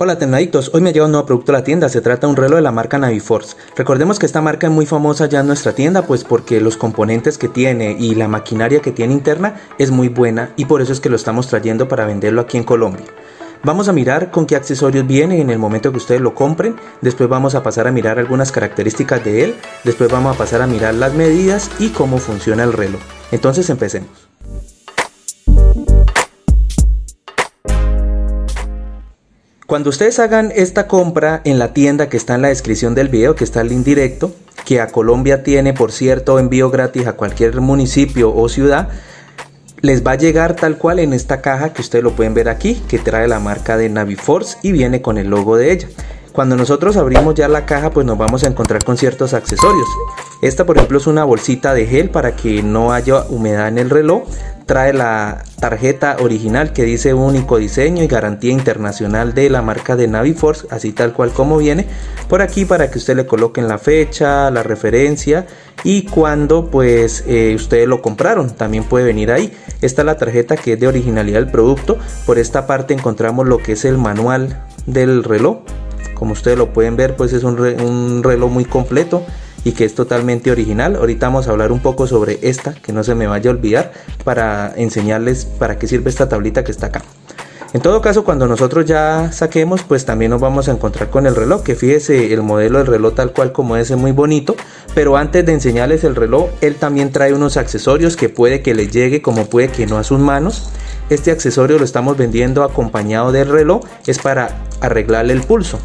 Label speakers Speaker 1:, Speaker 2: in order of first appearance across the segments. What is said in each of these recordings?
Speaker 1: Hola Tecnadictos, hoy me lleva un nuevo producto a la tienda, se trata de un reloj de la marca Naviforce. Recordemos que esta marca es muy famosa ya en nuestra tienda pues porque los componentes que tiene y la maquinaria que tiene interna es muy buena y por eso es que lo estamos trayendo para venderlo aquí en Colombia. Vamos a mirar con qué accesorios viene en el momento que ustedes lo compren, después vamos a pasar a mirar algunas características de él, después vamos a pasar a mirar las medidas y cómo funciona el reloj. Entonces empecemos. Cuando ustedes hagan esta compra en la tienda que está en la descripción del video, que está el link directo, que a Colombia tiene, por cierto, envío gratis a cualquier municipio o ciudad, les va a llegar tal cual en esta caja que ustedes lo pueden ver aquí, que trae la marca de Naviforce y viene con el logo de ella. Cuando nosotros abrimos ya la caja, pues nos vamos a encontrar con ciertos accesorios. Esta, por ejemplo, es una bolsita de gel para que no haya humedad en el reloj trae la tarjeta original que dice único diseño y garantía internacional de la marca de Naviforce, así tal cual como viene, por aquí para que usted le coloquen la fecha, la referencia y cuando pues eh, ustedes lo compraron, también puede venir ahí. Esta es la tarjeta que es de originalidad del producto, por esta parte encontramos lo que es el manual del reloj, como ustedes lo pueden ver pues es un, un reloj muy completo y que es totalmente original. Ahorita vamos a hablar un poco sobre esta, que no se me vaya a olvidar, para enseñarles para qué sirve esta tablita que está acá. En todo caso, cuando nosotros ya saquemos, pues también nos vamos a encontrar con el reloj, que fíjese el modelo del reloj tal cual como ese muy bonito, pero antes de enseñarles el reloj, él también trae unos accesorios que puede que le llegue como puede que no a sus manos. Este accesorio lo estamos vendiendo acompañado del reloj, es para arreglarle el pulso.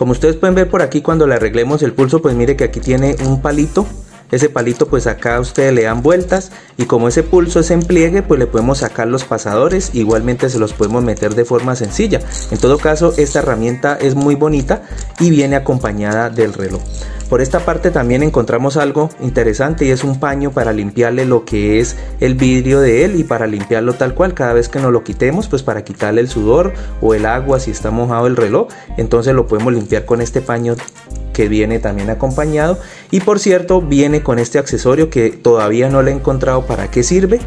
Speaker 1: Como ustedes pueden ver por aquí cuando le arreglemos el pulso, pues mire que aquí tiene un palito. Ese palito pues acá ustedes le dan vueltas y como ese pulso es en pliegue pues le podemos sacar los pasadores, igualmente se los podemos meter de forma sencilla. En todo caso esta herramienta es muy bonita y viene acompañada del reloj. Por esta parte también encontramos algo interesante y es un paño para limpiarle lo que es el vidrio de él y para limpiarlo tal cual cada vez que nos lo quitemos pues para quitarle el sudor o el agua si está mojado el reloj entonces lo podemos limpiar con este paño que viene también acompañado y por cierto viene con este accesorio que todavía no le he encontrado para qué sirve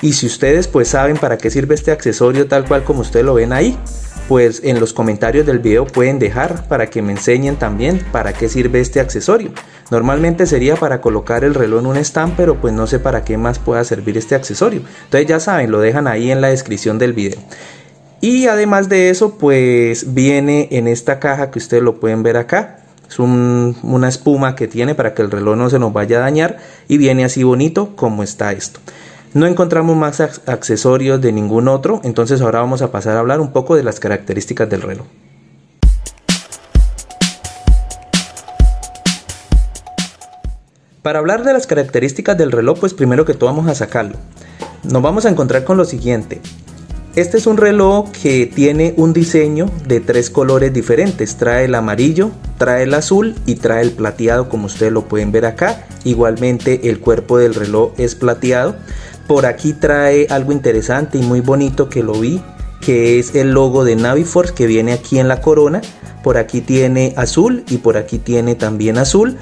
Speaker 1: y si ustedes pues saben para qué sirve este accesorio tal cual como ustedes lo ven ahí pues en los comentarios del video pueden dejar para que me enseñen también para qué sirve este accesorio. Normalmente sería para colocar el reloj en un stand, pero pues no sé para qué más pueda servir este accesorio. Entonces ya saben, lo dejan ahí en la descripción del video. Y además de eso, pues viene en esta caja que ustedes lo pueden ver acá. Es una espuma que tiene para que el reloj no se nos vaya a dañar y viene así bonito como está esto. No encontramos más accesorios de ningún otro, entonces ahora vamos a pasar a hablar un poco de las características del reloj. Para hablar de las características del reloj, pues primero que todo vamos a sacarlo. Nos vamos a encontrar con lo siguiente. Este es un reloj que tiene un diseño de tres colores diferentes. Trae el amarillo, trae el azul y trae el plateado como ustedes lo pueden ver acá. Igualmente el cuerpo del reloj es plateado. Por aquí trae algo interesante y muy bonito que lo vi, que es el logo de Naviforce que viene aquí en la corona. Por aquí tiene azul y por aquí tiene también azul.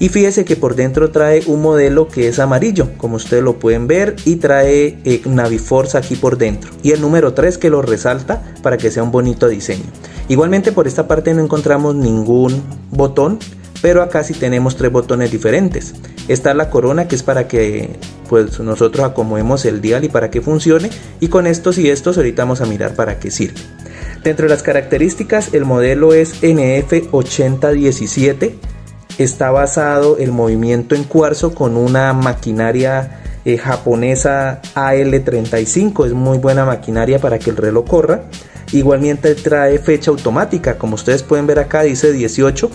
Speaker 1: Y fíjese que por dentro trae un modelo que es amarillo, como ustedes lo pueden ver, y trae eh, Naviforce aquí por dentro. Y el número 3 que lo resalta para que sea un bonito diseño. Igualmente por esta parte no encontramos ningún botón, pero acá sí tenemos tres botones diferentes. Esta es la corona que es para que pues nosotros acomodemos el dial y para que funcione y con estos y estos ahorita vamos a mirar para qué sirve. Dentro de las características el modelo es NF8017, está basado el movimiento en cuarzo con una maquinaria eh, japonesa AL35, es muy buena maquinaria para que el reloj corra. Igualmente trae fecha automática, como ustedes pueden ver acá dice 18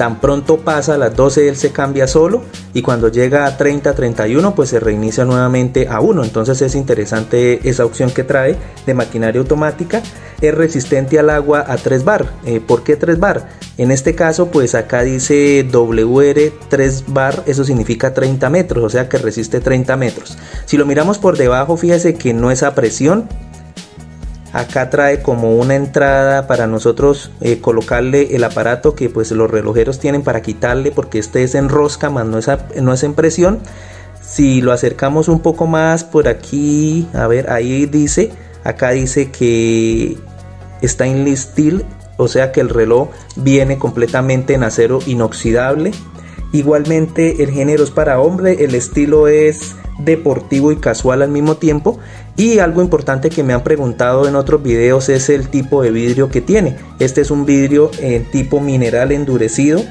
Speaker 1: Tan pronto pasa a las 12 él se cambia solo y cuando llega a 30, 31 pues se reinicia nuevamente a 1. Entonces es interesante esa opción que trae de maquinaria automática. Es resistente al agua a 3 bar. Eh, ¿Por qué 3 bar? En este caso pues acá dice WR 3 bar, eso significa 30 metros, o sea que resiste 30 metros. Si lo miramos por debajo fíjese que no es a presión, acá trae como una entrada para nosotros eh, colocarle el aparato que pues los relojeros tienen para quitarle porque este es en rosca más no es, no es en presión si lo acercamos un poco más por aquí a ver ahí dice acá dice que stainless steel, o sea que el reloj viene completamente en acero inoxidable. Igualmente el género es para hombre, el estilo es deportivo y casual al mismo tiempo. Y algo importante que me han preguntado en otros videos es el tipo de vidrio que tiene. Este es un vidrio en tipo mineral endurecido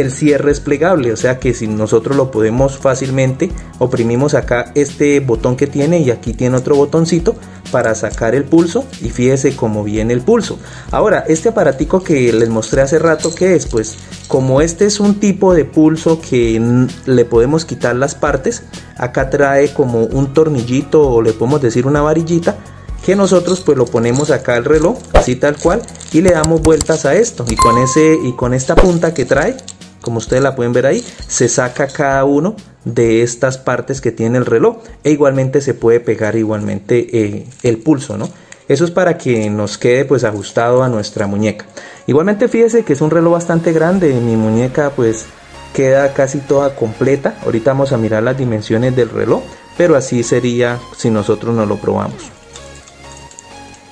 Speaker 1: el cierre es plegable, o sea que si nosotros lo podemos fácilmente, oprimimos acá este botón que tiene y aquí tiene otro botoncito para sacar el pulso y fíjese cómo viene el pulso. Ahora, este aparatico que les mostré hace rato, ¿qué es? Pues como este es un tipo de pulso que le podemos quitar las partes, acá trae como un tornillito o le podemos decir una varillita que nosotros pues lo ponemos acá al reloj así tal cual y le damos vueltas a esto y con ese y con esta punta que trae como ustedes la pueden ver ahí, se saca cada uno de estas partes que tiene el reloj e igualmente se puede pegar igualmente eh, el pulso, ¿no? Eso es para que nos quede pues ajustado a nuestra muñeca. Igualmente fíjese que es un reloj bastante grande, mi muñeca pues queda casi toda completa. Ahorita vamos a mirar las dimensiones del reloj, pero así sería si nosotros no lo probamos.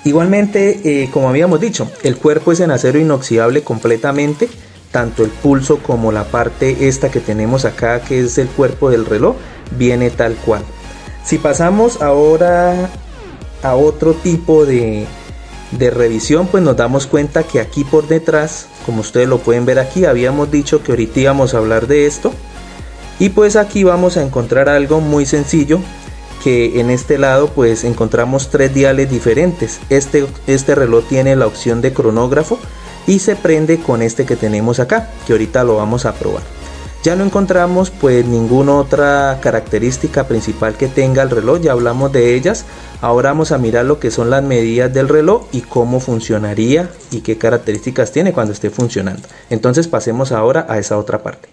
Speaker 1: Igualmente, eh, como habíamos dicho, el cuerpo es en acero inoxidable completamente tanto el pulso como la parte esta que tenemos acá que es el cuerpo del reloj viene tal cual. Si pasamos ahora a otro tipo de, de revisión pues nos damos cuenta que aquí por detrás como ustedes lo pueden ver aquí habíamos dicho que ahorita íbamos a hablar de esto. Y pues aquí vamos a encontrar algo muy sencillo que en este lado pues encontramos tres diales diferentes. Este, este reloj tiene la opción de cronógrafo y se prende con este que tenemos acá, que ahorita lo vamos a probar. Ya no encontramos pues ninguna otra característica principal que tenga el reloj, ya hablamos de ellas. Ahora vamos a mirar lo que son las medidas del reloj y cómo funcionaría y qué características tiene cuando esté funcionando. Entonces pasemos ahora a esa otra parte.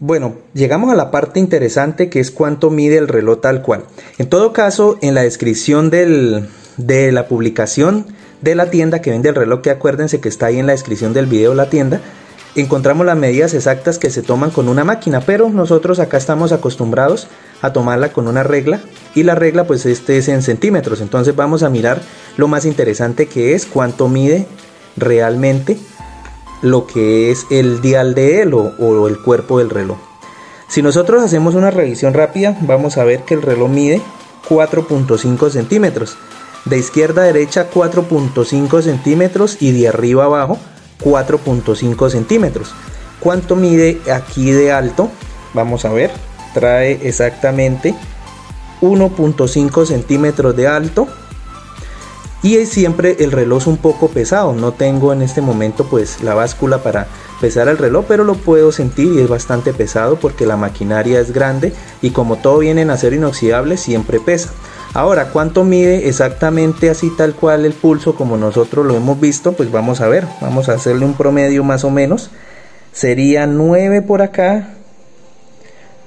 Speaker 1: Bueno, llegamos a la parte interesante que es cuánto mide el reloj tal cual. En todo caso, en la descripción de la publicación de la tienda que vende el reloj, que acuérdense que está ahí en la descripción del video la tienda, encontramos las medidas exactas que se toman con una máquina, pero nosotros acá estamos acostumbrados a tomarla con una regla y la regla pues este es en centímetros, entonces vamos a mirar lo más interesante que es cuánto mide realmente lo que es el dial de él o, el cuerpo del reloj. Si nosotros hacemos una revisión rápida, vamos a ver que el reloj mide 4.5 centímetros. De izquierda a derecha 4.5 centímetros y de arriba abajo 4.5 centímetros. ¿Cuánto mide aquí de alto? Vamos a ver. Trae exactamente 1.5 centímetros de alto y siempre el reloj es un poco pesado. No tengo en este momento pues la báscula para pesar el reloj pero lo puedo sentir y es bastante pesado porque la maquinaria es grande y como todo viene en acero inoxidable siempre pesa. Ahora cuánto mide exactamente así tal cual el pulso como nosotros lo hemos visto pues vamos a ver. Vamos a hacerle un promedio más o menos. Sería 9 por acá.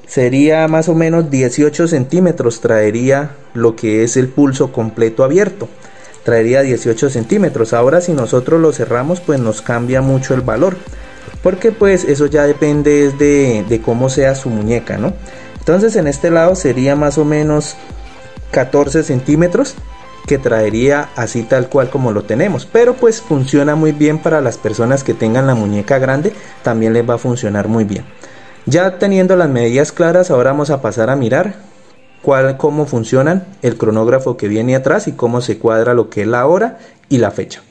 Speaker 1: Sería más o menos 18 centímetros. Traería lo que es el pulso completo abierto traería 18 centímetros. Ahora si nosotros lo cerramos pues nos cambia mucho el valor. Porque pues eso ya depende de, de cómo sea su muñeca, ¿no? Entonces en este lado sería más o menos 14 centímetros que traería así tal cual como lo tenemos pero pues funciona muy bien para las personas que tengan la muñeca grande también les va a funcionar muy bien ya teniendo las medidas claras ahora vamos a pasar a mirar cómo funcionan el cronógrafo que viene atrás y cómo se cuadra lo que es la hora y la fecha.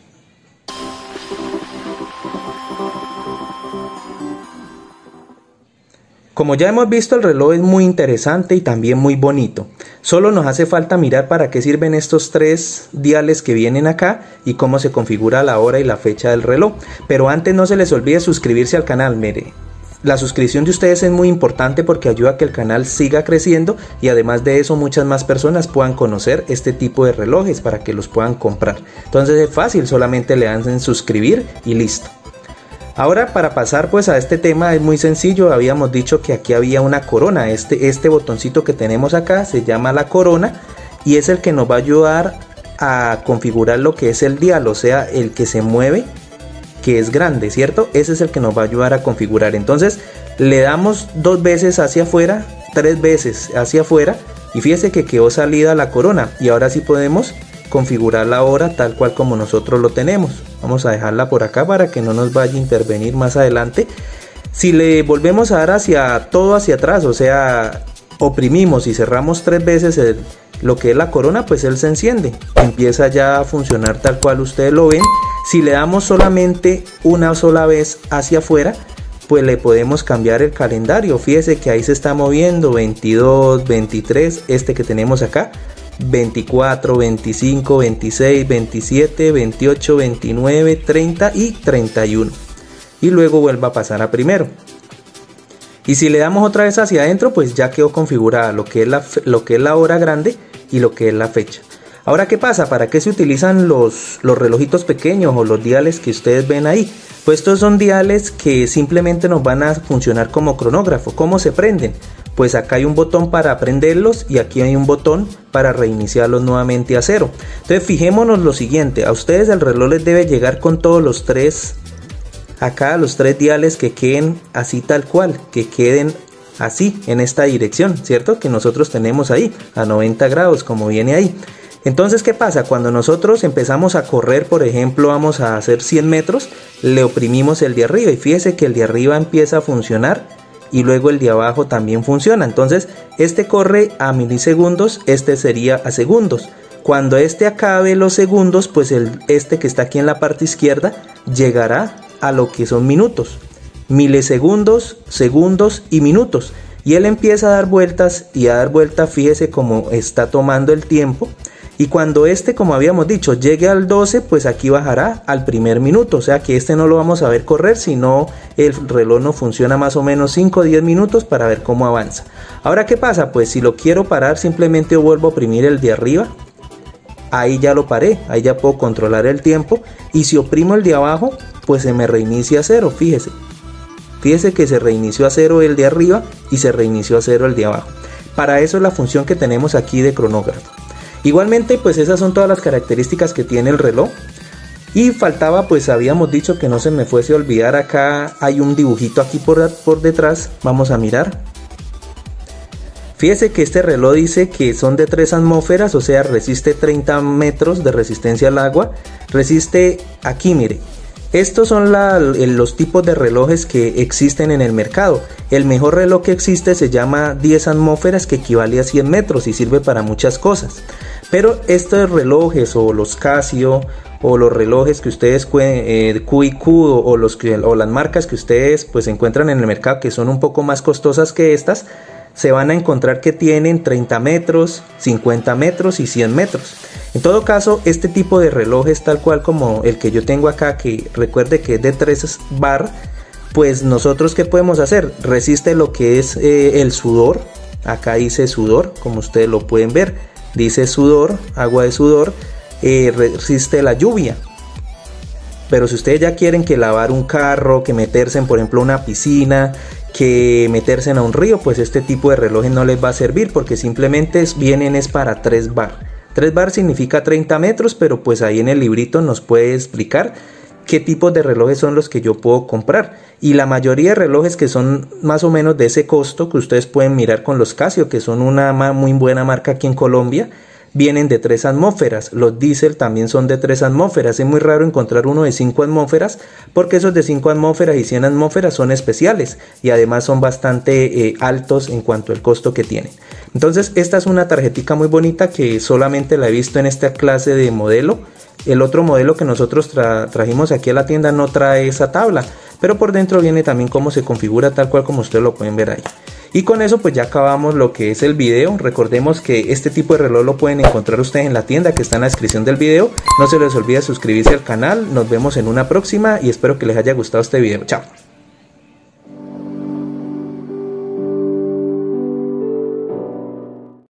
Speaker 1: Como ya hemos visto el reloj es muy interesante y también muy bonito. Solo nos hace falta mirar para qué sirven estos tres diales que vienen acá y cómo se configura la hora y la fecha del reloj. Pero antes no se les olvide suscribirse al canal, mire, la suscripción de ustedes es muy importante porque ayuda a que el canal siga creciendo y además de eso muchas más personas puedan conocer este tipo de relojes para que los puedan comprar. Entonces es fácil, solamente le dan en suscribir y listo. Ahora para pasar pues a este tema es muy sencillo, habíamos dicho que aquí había una corona, este, este botoncito que tenemos acá se llama la corona y es el que nos va a ayudar a configurar lo que es el dial, o sea el que se mueve que es grande, ¿cierto? Ese es el que nos va a ayudar a configurar. Entonces le damos dos veces hacia afuera, tres veces hacia afuera y fíjese que quedó salida la corona y ahora sí podemos configurar la hora tal cual como nosotros lo tenemos vamos a dejarla por acá para que no nos vaya a intervenir más adelante si le volvemos a dar hacia todo hacia atrás o sea oprimimos y cerramos tres veces lo que es la corona pues él se enciende empieza ya a funcionar tal cual ustedes lo ven si le damos solamente una sola vez hacia afuera pues le podemos cambiar el calendario. Fíjese que ahí se está moviendo 22, 23, este que tenemos acá, 24, 25, 26, 27, 28, 29, 30 y 31. Y luego vuelva a pasar a primero. Y si le damos otra vez hacia adentro, pues ya quedó configurada lo que es la, lo que es la hora grande y lo que es la fecha. Ahora, ¿qué pasa? ¿Para qué se utilizan los, los relojitos pequeños o los diales que ustedes ven ahí? Pues estos son diales que simplemente nos van a funcionar como cronógrafo. ¿Cómo se prenden? Pues acá hay un botón para prenderlos y aquí hay un botón para reiniciarlos nuevamente a cero. Entonces fijémonos lo siguiente, a ustedes el reloj les debe llegar con todos los tres, acá los tres diales que queden así tal cual, que queden así en esta dirección, ¿cierto? Que nosotros tenemos ahí a 90 grados como viene ahí. Entonces, ¿qué pasa? Cuando nosotros empezamos a correr, por ejemplo, vamos a hacer 100 metros, le oprimimos el de arriba y fíjese que el de arriba empieza a funcionar y luego el de abajo también funciona. Entonces, este corre a milisegundos, este sería a segundos. Cuando este acabe los segundos, pues el, este que está aquí en la parte izquierda llegará a lo que son minutos. Milisegundos, segundos y minutos. Y él empieza a dar vueltas y a dar vueltas, fíjese cómo está tomando el tiempo y cuando este, como habíamos dicho, llegue al 12, pues aquí bajará al primer minuto. O sea que este no lo vamos a ver correr, sino el reloj no funciona más o menos 5 o 10 minutos para ver cómo avanza. Ahora, ¿qué pasa? Pues si lo quiero parar, simplemente vuelvo a oprimir el de arriba. Ahí ya lo paré, ahí ya puedo controlar el tiempo. Y si oprimo el de abajo, pues se me reinicia a cero, fíjese. Fíjese que se reinició a cero el de arriba y se reinició a cero el de abajo. Para eso es la función que tenemos aquí de cronógrafo. Igualmente, pues esas son todas las características que tiene el reloj. Y faltaba, pues habíamos dicho que no se me fuese a olvidar, acá hay un dibujito aquí por, por detrás, vamos a mirar. Fíjese que este reloj dice que son de 3 atmósferas, o sea, resiste 30 metros de resistencia al agua. Resiste, aquí mire, estos son los tipos de relojes que existen en el mercado. El mejor reloj que existe se llama 10 atmósferas que equivale a 100 metros y sirve para muchas cosas. Pero estos relojes o los Casio o los relojes que ustedes eh, QIQ o, los, o las marcas que ustedes pues encuentran en el mercado que son un poco más costosas que estas, se van a encontrar que tienen 30 metros, 50 metros y 100 metros. En todo caso, este tipo de relojes tal cual como el que yo tengo acá, que recuerde que es de 3 bar, pues nosotros qué podemos hacer? Resiste lo que es eh, el sudor. Acá dice sudor, como ustedes lo pueden ver. Dice sudor, agua de sudor. Eh, resiste la lluvia. Pero si ustedes ya quieren que lavar un carro, que meterse en por ejemplo una piscina, que meterse en un río, pues este tipo de relojes no les va a servir porque simplemente vienen es para 3 bar. 3 bar significa 30 metros, pero pues ahí en el librito nos puede explicar qué tipos de relojes son los que yo puedo comprar. Y la mayoría de relojes que son más o menos de ese costo que ustedes pueden mirar con los Casio, que son una muy buena marca aquí en Colombia, vienen de 3 atmósferas. Los diésel también son de 3 atmósferas. Es muy raro encontrar uno de 5 atmósferas porque esos de 5 atmósferas y 100 atmósferas son especiales y además son bastante eh, altos en cuanto al costo que tienen. Entonces esta es una tarjetita muy bonita que solamente la he visto en esta clase de modelo. El otro modelo que nosotros trajimos aquí a la tienda no trae esa tabla, pero por dentro viene también cómo se configura tal cual como ustedes lo pueden ver ahí. Y con eso pues ya acabamos lo que es el video. Recordemos que este tipo de reloj lo pueden encontrar ustedes en la tienda que está en la descripción del video. No se les olvide suscribirse al canal. Nos vemos en una próxima y espero que les haya gustado este video. Chao.